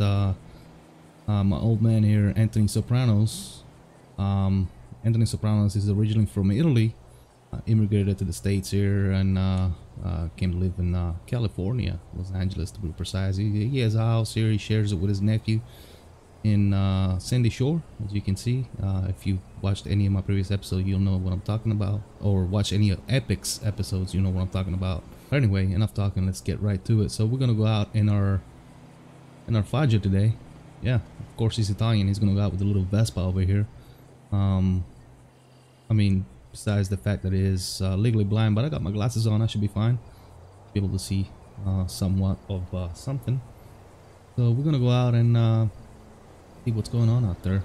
uh, uh, my old man here, Anthony Sopranos. Um, Anthony Sopranos is originally from Italy, uh, immigrated to the States here, and uh, uh, came to live in uh, California, Los Angeles to be precise. He, he has a house here, he shares it with his nephew in uh, Sandy Shore, as you can see. If you watched any of my previous episodes, you'll know what I'm talking about. Or watch any of Epic's episodes, you know what I'm talking about. But anyway, enough talking, let's get right to it. So we're gonna go out in our in our Faggio today. Yeah, of course he's Italian, he's gonna go out with a little Vespa over here. Um, I mean, besides the fact that it is uh, legally blind, but I got my glasses on, I should be fine. Be able to see uh, somewhat of uh, something. So we're gonna go out and uh, see what's going on out there.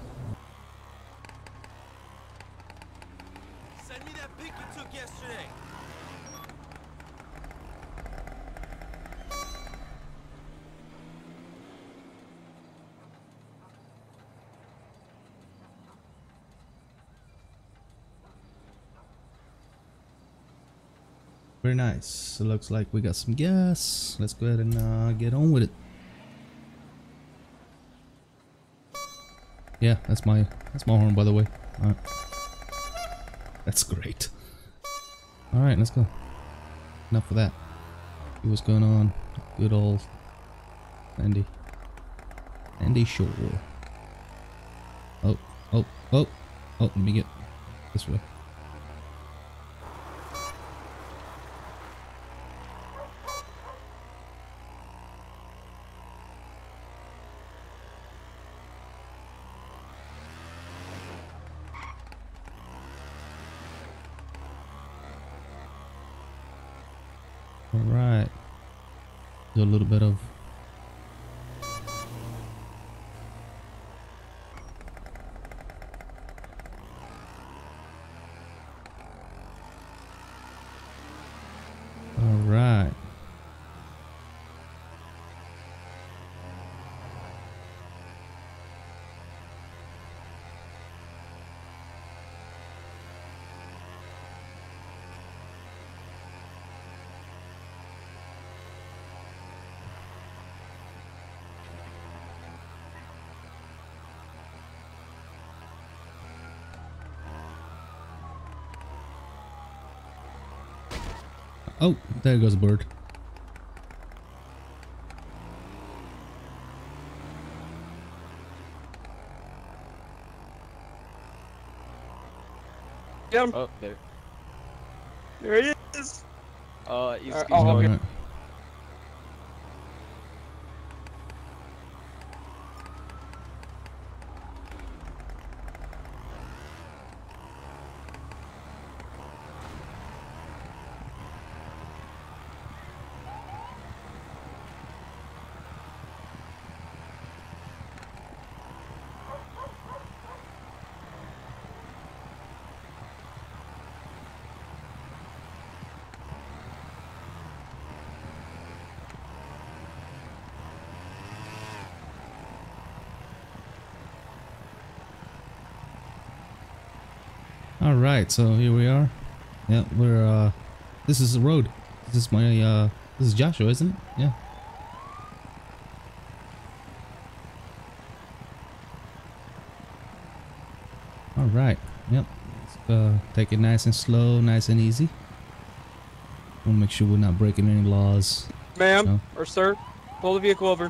Send me that pic you took yesterday. Very nice. It looks like we got some gas. Let's go ahead and uh, get on with it. Yeah, that's my that's my horn by the way. That's great. Alright, let's go. Enough of that. See what's going on. Good old Andy. Andy Shore. Oh, oh, oh, oh, let me get this way. All right. Do a little bit of there goes a bird. Get him. Oh, there. There he is. Uh, he's, Alright, he's I'll help going. All right, so here we are. Yeah, we're uh this is the road. This is my uh this is Joshua, isn't it? Yeah. All right. Yep. Let's uh take it nice and slow, nice and easy. We'll make sure we're not breaking any laws. Ma'am or sir, pull the vehicle over.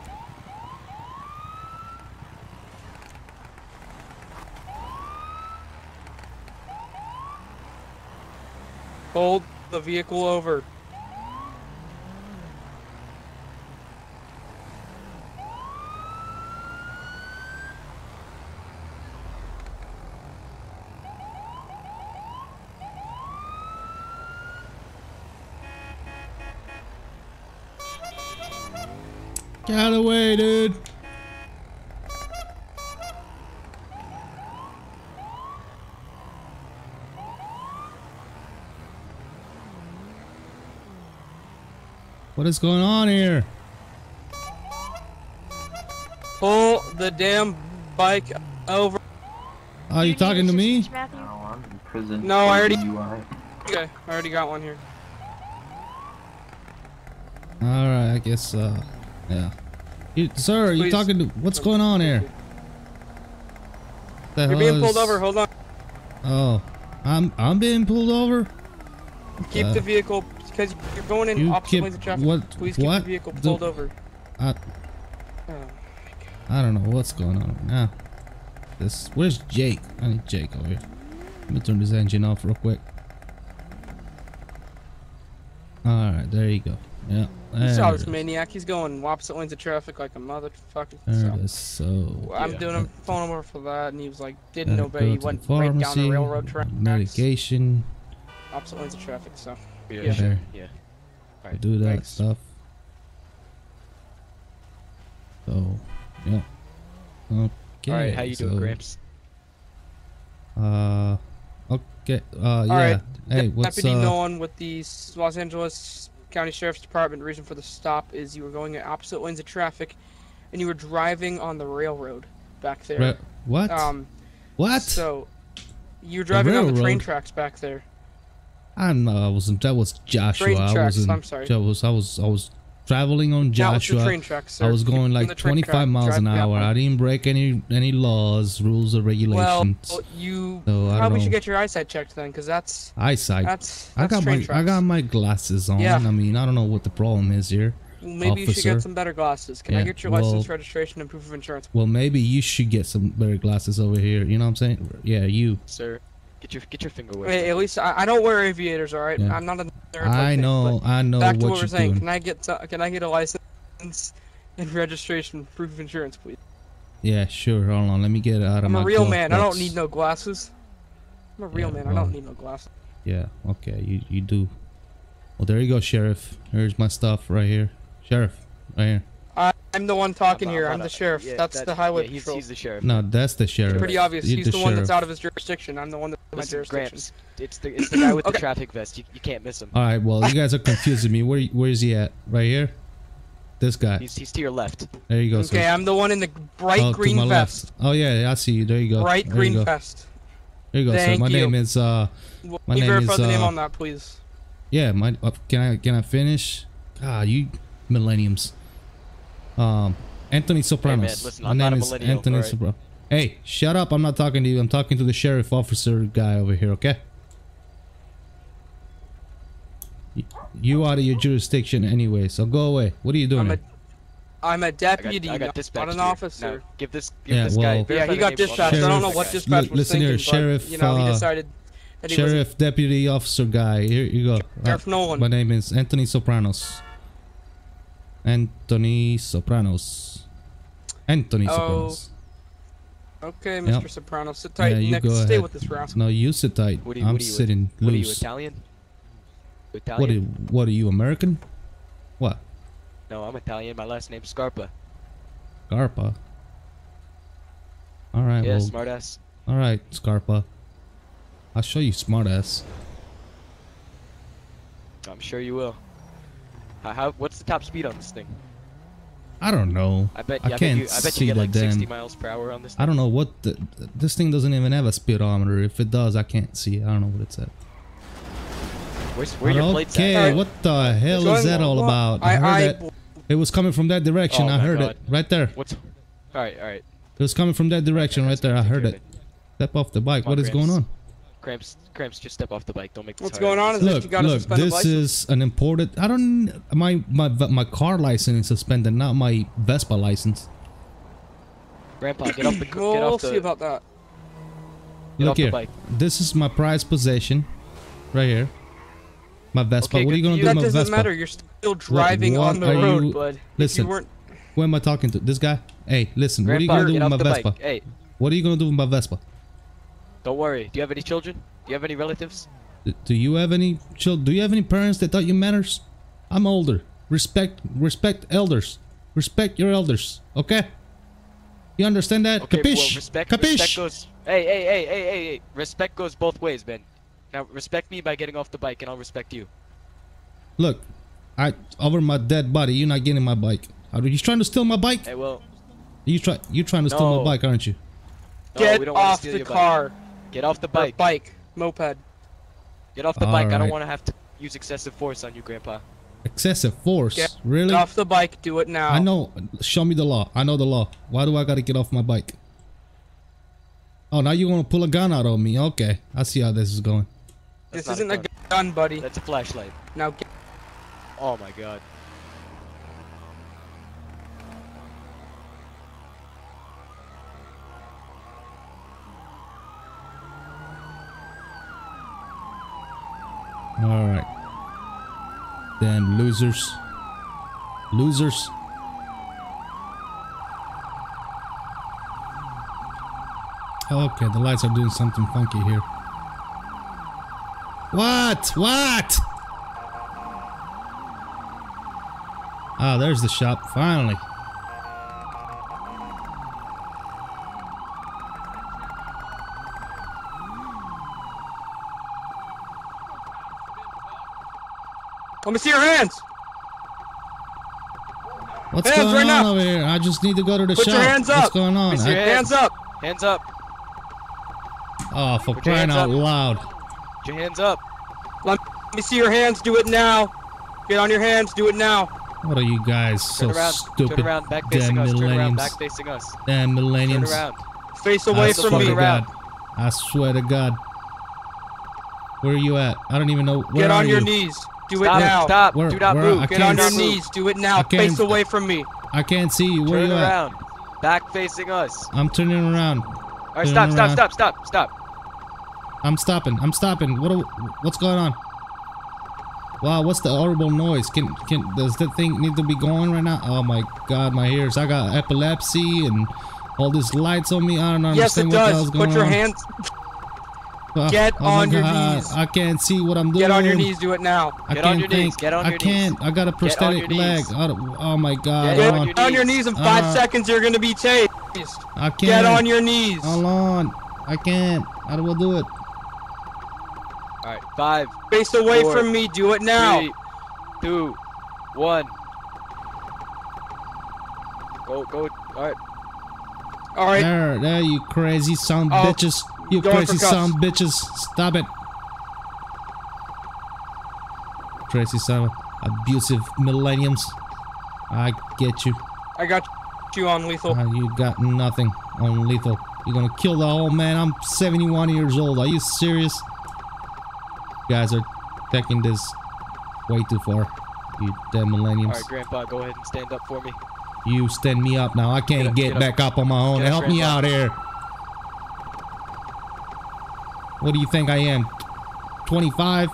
Hold the vehicle over. Get out of the way, dude. What is going on here? Pull the damn bike over. Are you talking to me? Matthew? No, I'm in prison. No, I already- DUI. Okay, I already got one here. Alright, I guess, uh, yeah. You, sir, you Please. talking to what's going on here? The You're hell being pulled over. Hold on. Oh, I'm I'm being pulled over. Keep Uh, the vehicle because you're going in you opposite keep- lanes of traffic. what- Please keep what? the vehicle The- pulled over. I Oh. I don't know what's going on now. This where's Jake? I need Jake over here. Let me turn this engine off real quick. All right, there you go. Yeah, You saw this maniac. He's going opposite lanes of traffic like a motherfucker. There So, it is. So I'm Yeah. doing him phone number for that, and he was like, didn't gotta obey. He went the right down the railroad tracks. medication. Opposite lanes of traffic. So Yeah, Yeah. sure. There. Yeah. to do that Thanks. stuff. So, yeah. Okay. All right, how you doing, so, Gramps? Uh, okay. Uh, yeah. right, Hey, what's Deputy uh? Nolan with the Los Angeles County Sheriff's Department. The reason for the stop is you were going at opposite lanes of traffic, and you were driving on the railroad back there. Re- what? Um, what? So you were driving on the train tracks back there. I'm. Uh, I wasn't. That was Joshua. Train I tracks, wasn't. I'm sorry. That was. I was. I was traveling on That was the Joshua. train tracks. I was going like 25 track, miles an yeah. hour. I didn't break any any laws, rules, or regulations. Well, regulations. you So, probably should get your eyesight checked then, because that's Eyesight. that's that's I got my tracks. I got my glasses on. Yeah. I mean, I don't know what the problem is here. Maybe you should officer. get some better glasses. Can I get your license, registration, and proof of insurance? Well, maybe you should get some better glasses over here. You know what I'm saying? Yeah, you. Sir, get your get your finger away. Wait, at least I, I don't wear aviators. All right, Yeah. I'm not a nerd. I know. but I know Back to what what we're you're saying. doing. Can I get so- can I get a license and registration, proof of insurance, please? Yeah, sure. Hold on. Let me get it out of my I'm a real glove man. I don't need no glasses. I'm a real Yeah, man. I don't need no glasses. Yeah. Okay. You you do. Well, there you go, sheriff. Here's my stuff right here. Sheriff, right here. I, I'm the one talking here. I'm I'm the sheriff. yeah, that's, the highway yeah, he's, patrol. he's the sheriff. No, that's the sheriff. Pretty obvious. You're He's the, one that's out of his jurisdiction. I'm the one that's in my jurisdiction. Gramps, it's the it's the guy with Okay. the traffic vest. You, you can't miss him. All right. Well, you guys are confusing me. Where where is he at? Right here. This guy. He's he's to your left. There you go. Okay, sir. I'm the one in the bright oh, to my vest. left. Oh yeah, yeah, I see you. There you go. Bright There green go. vest. There you go. Thank sir. My you. name is uh. Will My you name verify is, the name uh, on that, please? Yeah, my uh, can I can I finish? God, you millenniums. Um, Anthony Sopranos. listen, my I'm not name a is millennial, Anthony alright? Sopranos. Hey, shut up! I'm not talking to you. I'm talking to the sheriff officer guy over here. Okay. You out of your jurisdiction anyway, so go away. What are you doing? I'm a, here? I'm a I got, deputy, I got not an officer. Now, give this give Yeah, this well- guy. Yeah, he got name on dispatched. I don't know what guy. dispatch Li- was listen thinking, here, but, Sheriff, you know, he uh, decided that he Sheriff Deputy Officer guy. Here you go. Uh, Sheriff Nolan. My name is Anthony Sopranos. Anthony Sopranos. Anthony Oh, Sopranos. was. Okay, Yep. Mr. Soprano, sit tight Yeah, you next go stay ahead. with this rascal. No, you sit tight. What are you- I'm what are you- sitting What are you loose. Italian? Italian? What are you, what are you American? What? No, I'm Italian. My last name's Scarpa. Scarpa. All right, yeah, well, smartass. all right, Scarpa. I'll show you smartass. I'm sure you will. How, how what's the top speed on this thing? I don't know. I bet I yeah, I, can't bet you I bet see you get the like 60 miles per hour on this. I don't know what the, this thing doesn't even have a speedometer. If it does, I can't see it. I don't know what it's at. Where's where your plates okay, at? Alright. what the hell Going- is that all about? I, heard I, that. It was coming from that direction. Oh I heard God. it right there. What's all right, all right. It was coming from that direction right there. I heard it. Step off the bike. Come What on, is going on? Cramps, cramps, just step off the bike. Don't make this What's hard. going on? Is that Look, you look. This license? is an imported. I don't. My my my car license is suspended, not my Vespa license. Grandpa, get off the get Well, we'll off the see about that. get Look off the here. bike. This is my prized possession, right here. My Vespa. Okay, what are you gonna for do with my Vespa? That doesn't matter. You're still driving what on the are road, you- bud. Listen, If you weren't, who am I talking to? This guy? Hey, listen. what are you gonna do with my Vespa? bike. Hey, What are you gonna do with my Vespa? Don't worry. Do you have any children? Do you have any relatives? D- Do you have any children? Do you have any parents that thought you matters? I'm older. Respect, respect elders. Respect your elders. Okay? You understand that? Okay, Capiche? well, respect, Capiche? respect goes. Hey, hey, hey, hey, hey, hey. Respect goes both ways, man. Now respect me by getting off the bike, and I'll respect you. Look, I over my dead body. You're not getting my bike. Are you trying to steal my bike? Hey, well, You try. You trying to steal my bike, aren't you? no, get we don't wanna off the car. Bike. Get off the Or bike. bike. Moped. Get off the bike. I don't want to have to use excessive force on you, Grandpa. Excessive force. Get Really? Get off the bike. Do it now. I know. Show me the law. I know the law. Why do I gotta get off my bike? Oh, now you want to pull a gun out on me? Okay, I see how this is going. This That's not isn't a a gun, buddy. That's a flashlight. Now get Oh my god. All right. Damn losers. Losers. Okay, the lights are doing something funky here. What? What? Ah, there's the shop, finally. Let me see your hands. What's Hands going right on now. over here? I just need to go to the Put shop. your hands up. What's up. going on? Let me see I- your Hands up. Hands up. oh, for Put crying out up. loud. Put your hands up. Let me see your hands. Do it now. Get on your hands. Do it now. What are you guys so Turn around. stupid? Turn around. Back damn facing us. Turn around. millenniums. Back facing us. Damn Turn millenniums. around. Face I away from me. to around. God. I swear to God. Where are you at? I don't even know. Where Get are on your you? knees. Do Stop. it now. Stop. Where- Do not where- move. I Get on your knees. Do it now. Face away from me. I can't see you. Where Turn you at? around. Back facing us. I'm turning around. All right. Stop. Stop. Stop. Stop. Stop. I'm stopping. I'm stopping. What? do- What's going on? Wow, what's the horrible noise? Can can does that thing need to be going right now? Oh my God, my ears! I got epilepsy and all these lights on me. I don't Yes, it understand what the hell's does. Put your on. hands. Oh, Get oh on your God, knees. I can't see what I'm doing. Get on your knees. Do it now. I Get can't on your think. knees, get on I your knees. can't. I got a prosthetic leg. knees. I don't- oh my God. Get on on. your Get on your knees. knees in five Uh, seconds. You're gonna be tased. I can't. Get on your knees. Hold on. I can't. How do I do it? All right. Five. Face away Four, from me. Do it now. Three, two, one. Go, go. All right. All right. There, there, you crazy son Oh, bitches. You going crazy son bitches. Stop it. Crazy son abusive millenniums. I get you. I got you on lethal. Uh, you got nothing on lethal. You're gonna kill the whole man. I'm 71 years old. Are you serious? You guys are taking this way too far. You damn millenniums. All right, Grandpa. Go ahead and stand up for me. You stand me up now. I can't Get get, up, get up. back up on my own. Get up, Help me out here. What do you think I am? 25?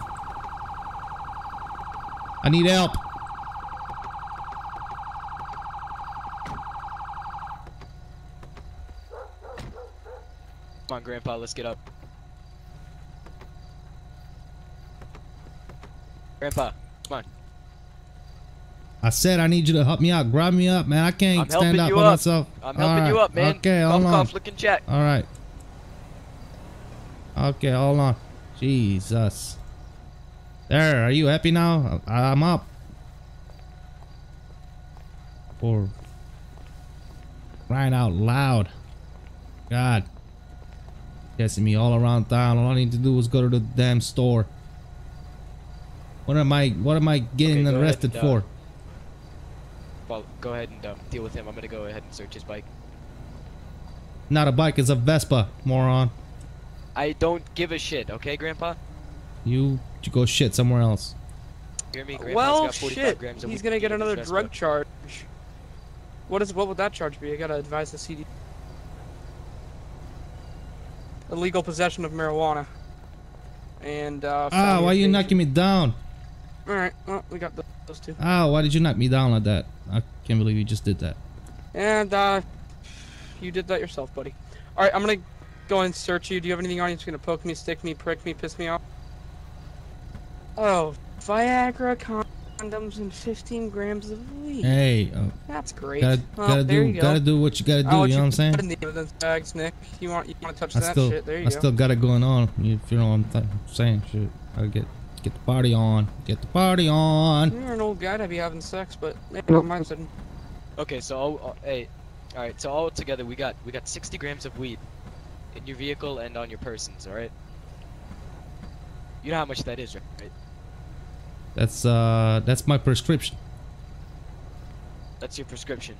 I need help. Come on, Grandpa. Let's get up. Grandpa, come on. I said I need you to help me out. Grab me up, man. I can't I'm stand up by myself. I'm helping you up, man. Okay, cough, hold on. looking check. All right. Okay, hold on. Jesus. There, are you happy now? I'm up. For crying out loud. God. Chasing me all around town. All I need to do is go to the damn store. What am I what am I getting Okay, arrested and, uh, for? Well, go ahead and um, deal with him. I'm gonna go ahead and search his bike. Not a bike, it's a Vespa, moron. I don't give a shit, okay, Grandpa? You, you go shit somewhere else. Hear me? Grandpa's Well, shit. grams He's gonna get another Vespa. drug charge. What is what would that charge be? I gotta advise the CD. Illegal possession of marijuana. And uh. Ah, felony why you invasion. knocking me down? All right. Well, we got th- those two. Ah, why did you knock me down like that? I can't believe you just did that. And uh, you did that yourself, buddy. All right, I'm gonna go and search you. Do you have anything on you that's gonna poke me, stick me, prick me, piss me off? Oh, Viagra condoms and 15 grams of weed. Hey, uh, That's great. gotta well, gotta there do you go. gotta do what you gotta do. I'll You know what I'm saying? in the evidence bags, Nick. You want you want to touch I that still shit? There you I go. still got it going on. If you know what I'm th- saying, shit. I get get the party on. Get the party on. You're an old guy to be having sex, but maybe don't mind sitting. Okay, so all, all- hey, all right. So all together, we got we got 60 grams of weed in your vehicle and on your persons. All right. You know how much that is, right? That's uh that's my prescription. That's your prescription.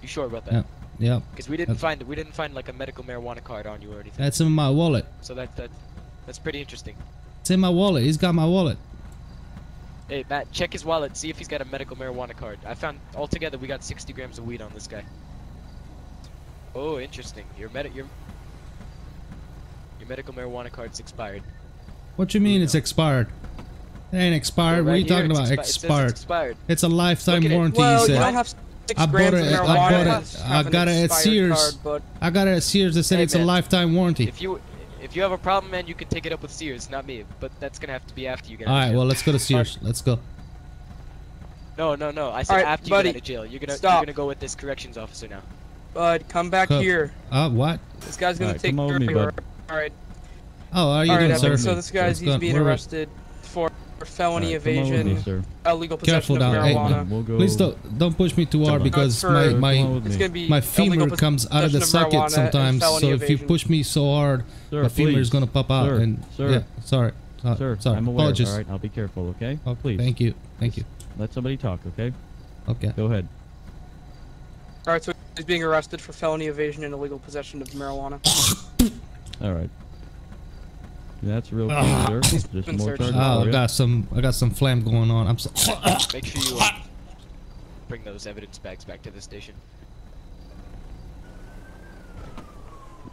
You sure about that? Yeah. Yep. Because we didn't That's- find we didn't find like a medical marijuana card on you or anything. That's in my wallet. So that that that's pretty interesting. It's in my wallet. He's got my wallet. Hey Matt, check his wallet. See if he's got a medical marijuana card. I found altogether we got 60 grams of weed on this guy. Oh, interesting. Your med your medical marijuana card's expired. What you mean we it's go. expired? It ain't expired. what are Right you talking about? it's expi- it it's Expired. expired. It's a lifetime it. warranty. Well, you you said. don't have I bought it- I bought it- I got it at Sears. Card, I got it at Sears. They said Hey, it's a lifetime warranty. If you if you have a problem, man, you can take it up with Sears, not me. But that's gonna have to be after you get All out of jail. Well, let's go to Sears. Let's go. No, no, no. I said Alright, after buddy, you get out of jail. You're gonna stop. you're gonna go with this corrections officer now. bud, come back Huh. here. Uh, what? This guy's gonna Alright, take come on care of me, you. bud. All right. Oh, how are you All right, doing, Evan, sir? so this guy's What's he's being where we- arrested for felony Alright, come on with me, evasion, illegal possession Careful of down. Hey, marijuana. We'll go. Please don't don't push me too hard because my my Come on with It's me. gonna be my femur comes out of the socket and sometimes. felony So if you push me so hard, Sir, my femur is gonna pop out. Sir, and sir. yeah, sorry. Uh, Sir, sorry. I'm aware. Apologies. All right, I'll be careful, okay? Oh, please. Thank you. Thank you. Let somebody talk, okay? Okay. Go ahead. All right, so he's being arrested for felony evasion and illegal possession of marijuana. All right. That's real Ah. sir. Just more charges Oh, for I you. got some. I got some phlegm going on. I'm so. Make sure you uh, bring those evidence bags back to the station.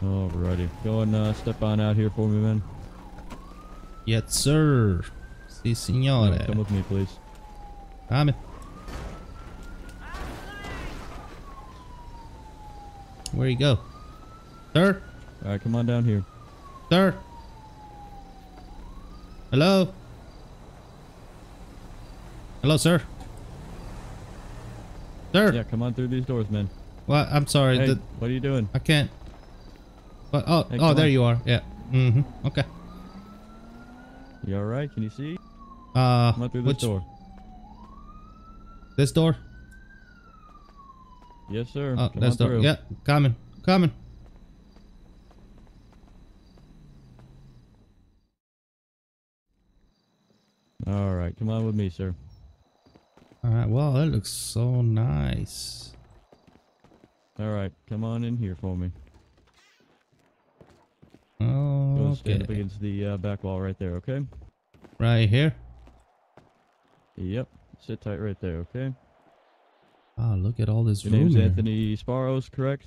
Alrighty. Go and uh, step on out here for me, man. yes, sir. Si, Yeah, signore. come with me, please. Coming. Where you go, sir? All right, come on down here. Sir? Hello? Hello, sir? Sir? Yeah, come on through these doors, man. Well, I'm sorry. Hey, the- what are you doing? I can't. But oh, Hey, oh, there on. you are. Yeah. Mm-hmm. Okay. You all right? Can you see? Uh, Come on through this which door. this door? Yes, sir. Oh, come on door. through. Yeah, coming, coming. All right, come on with me, sir. All right. Well, that looks so nice. All right, come on in here for me. Go and stand up Okay. against the uh, back wall right there, okay? Right here. Yep. Sit tight right there, okay? Oh, look at all this Your room. name's here. Anthony Sparrows, correct?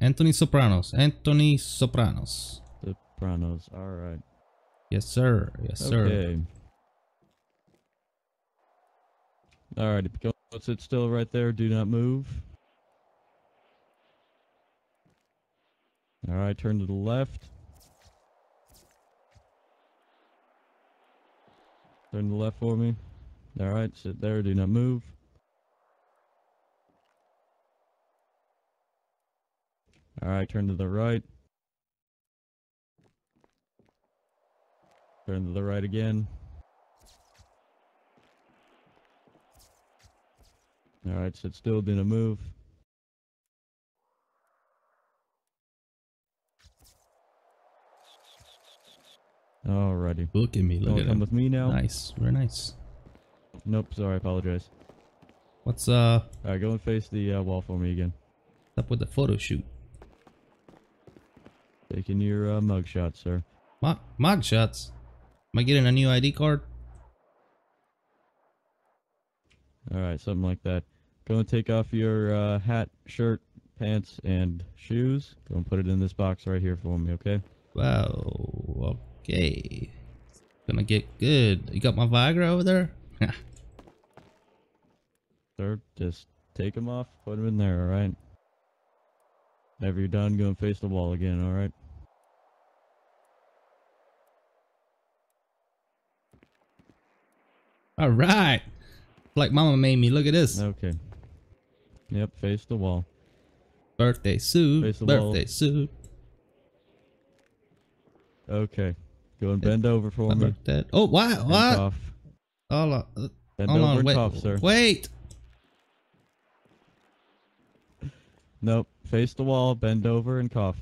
Anthony Sopranos. Anthony Sopranos. Sopranos. All right. Yes, sir. Yes, sir. Okay. All right. Go sit still right there. Do not move. All right. Turn to the left. Turn to the left for me. All right. Sit there. Do not move. All right. Turn to the right. Turn to the right again. Alright, sit still, do not move. Alrighty. Look at me. Look Don't at come him. with me now. Nice. Very nice. Nope, sorry, I apologize. What's uh Alright, go and face the uh, wall for me again. up with the photo shoot? Taking your uh, mug shot, sir. Mug, mug shots. Am I getting a new ID card? Alright, something like that. Go and take off your uh, hat, shirt, pants, and shoes. Go and put it in this box right here for me, okay? Wow. Okay. Gonna get good. You got my Viagra over there? Sir, just take them off, put them in there, alright? Whenever you're done, go and face the wall again, alright? All right. Like Mama made me. Look at this. Okay. Yep, face the wall. Birthday suit. Face the wall. Birthday suit. Okay. Go and bend over for me. birthday. Oh, what? and What? cough. Hold on. uh, Bend Hold over on. and Wait. cough, sir. Wait. Nope. Face the wall, bend over, and cough.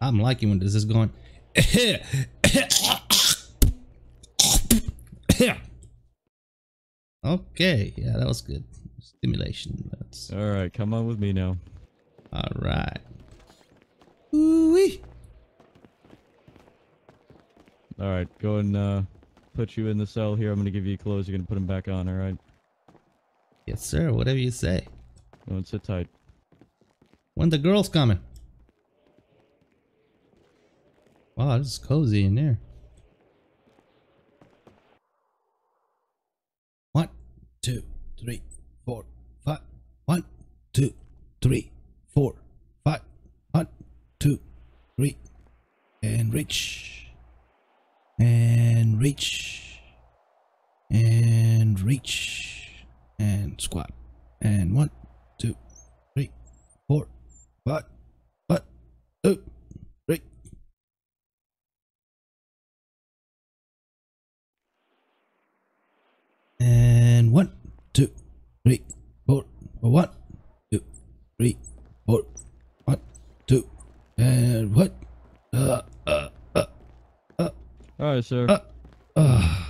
I'm liking when this is going. Yeah. Okay, yeah, that was good. Stimulation. That's All right, come on with me now. all right. Ooh-wee. All right, go and uh, put you in the cell here. I'm gonna give you clothes. You're gonna put them back on. All right. Yes, sir. Whatever you say. Go and sit tight. When the girls coming? Oh, this is cozy in there. One, two, three, four, five. One, two, three, four, five. One, two, three, and reach, and reach, and reach, and squat, and one, two, three, four, five, one, two, three. And one, two, three, four, one, two, three, four, one, two, and what? Uh, uh, uh, uh. All right, sir. uh, uh,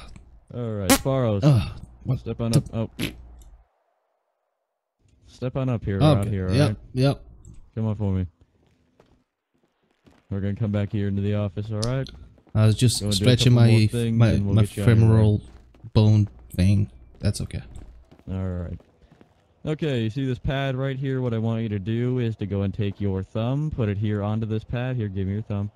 All right, Faros. uh, what? Step on up. Oh. Step on up here, around Okay, here, yep, alright? yep. Come on for me. We're gonna come back here into the office, alright? I was just Go and do a stretching my things my, we'll my get you out of here. femoral bone thing. That's okay. Alright. Okay, you see this pad right here? What I want you to do is to go and take your thumb, put it here onto this pad. Here, give me your thumb.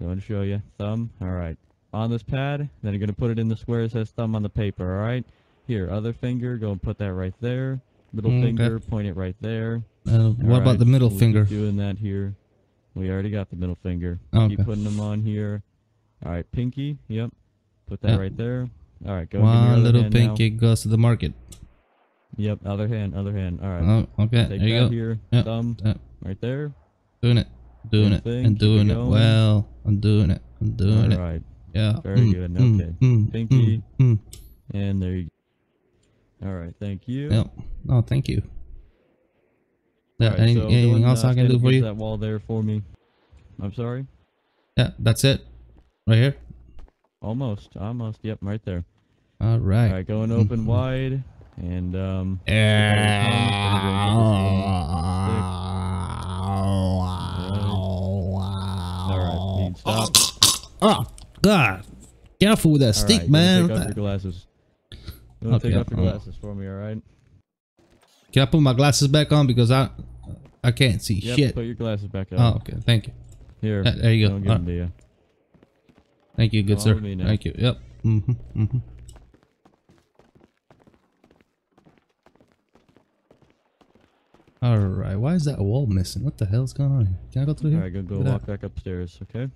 Go and show you. Thumb. Alright. On this pad, then you're gonna put it in the square that says thumb on the paper, alright? Here, other finger, go and put that right there. Middle Okay. finger, point it right there. Uh, what about the middle finger? Doing that here. We already got the middle finger. Okay. Keep putting them on here. All right, pinky. Yep. Put that Yeah. right there. All right, go. One little hand now. pinky goes to the market. Yep. Other hand. Other hand. All right. Oh, okay. Take there you go. here. Yeah. Thumb. Yeah. Right there. Doing it. Doing it. And doing it, going. well. I'm doing it. I'm doing All it. right. Yeah. Very Mm, good. mm, Okay. mm, Pinky. mm, mm. And there you. go. All right. Thank you. Yep. Oh, thank you. Yeah. All right, any, so anything and, else uh, I can do for you? That wall there for me. I'm sorry. Yeah. That's it. Right here. Almost. Almost. Yep. Right there. All right. All right. Going open Mhm. wide. And um. All right. Need stop. Oh God! Careful with that All stick, right, man. Take off your glasses. Okay, take off your uh, glasses for me, all right? Can I put my glasses back on because I I can't see Yep, shit. put your glasses back Oh, on. okay. Thank you. Here. Uh, there you go. Don't give them to you. Thank you, good Come sir. Thank you. Yep. Mm-hmm. Mm-hmm. All right. Why is that wall missing? What the hell's going on here? Can I go through All here? right, go go walk back upstairs, okay?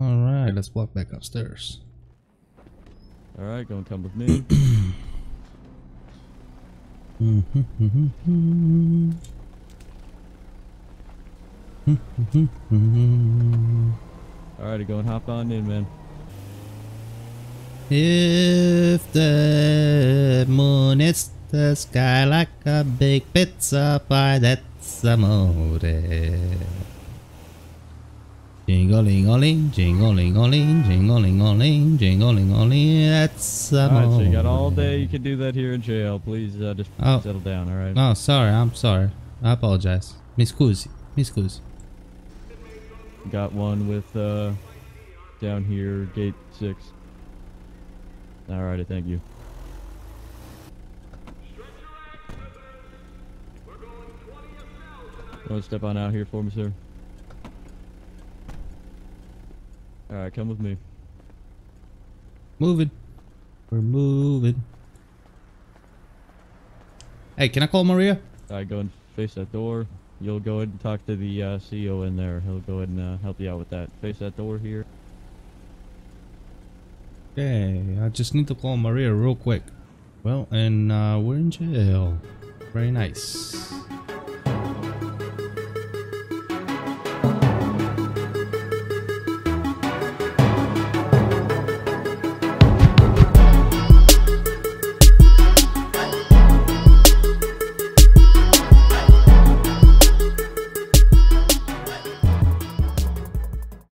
All right. Let's walk back upstairs. All right, go and come with me. all right, go and hop on in, man. If the moon is the sky like a big pizza pie, that's amore. Jingling, oling, jingling, oling, jingling, oling, jingling, oling, that's amore. Alright, so you got all day you can do that here in jail. Please uh, just oh. settle down, alright? Oh, sorry, I'm sorry. I apologize. Mi scusi, mi scusi. Got one with, uh, down here, gate 6. Alrighty, thank you. want to step on out here for me, sir? Alright, come with me. Moving. We're moving. Hey, can I call Maria? Alright, go and face that door. You'll go ahead and talk to the uh, CEO in there. He'll go ahead and uh, help you out with that. Face that door here. Okay, I just need to call Maria real quick. Well, and uh, we're in jail. Very nice.